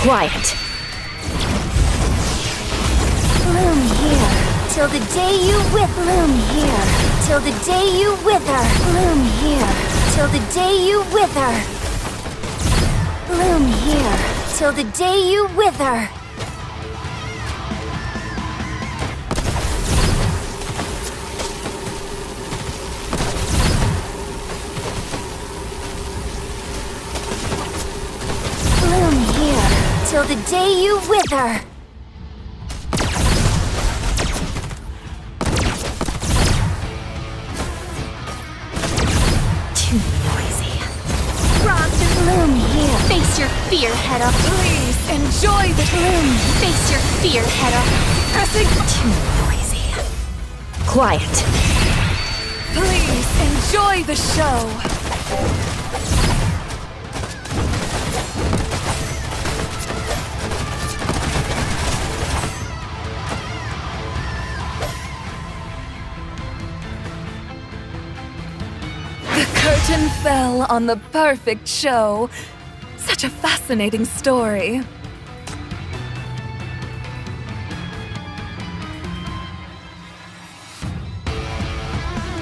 Quiet. Bloom here, till the day you with bloom here, till the day you wither. Bloom here, till the day you wither. Bloom here, till the day you wither. Till the day you wither. Too noisy. Frost and bloom here. Face your fear, Hedda. Please enjoy the Bloom Face your fear, Hedda. pressing. Too noisy. Quiet. Please enjoy the show. The curtain fell on the perfect show. Such a fascinating story.